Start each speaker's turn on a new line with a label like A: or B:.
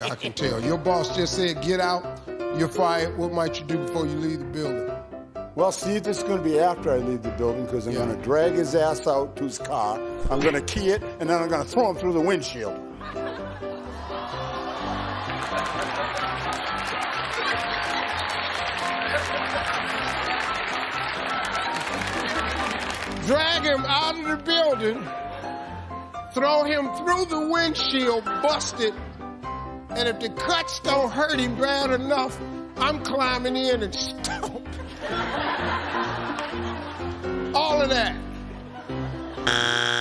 A: I can tell. Your boss just said, get out, you're fired. What might you do before you leave the building?
B: Well, Steve, this is going to be after I leave the building because I'm
A: Yeah.
B: going to drag his ass out to his car. I'm going to key it, and then I'm going to throw him through the windshield.
A: Drag him out of the building, throw him through the windshield, busted, and if the cuts don't hurt him bad enough, I'm climbing in and stomp. All of that.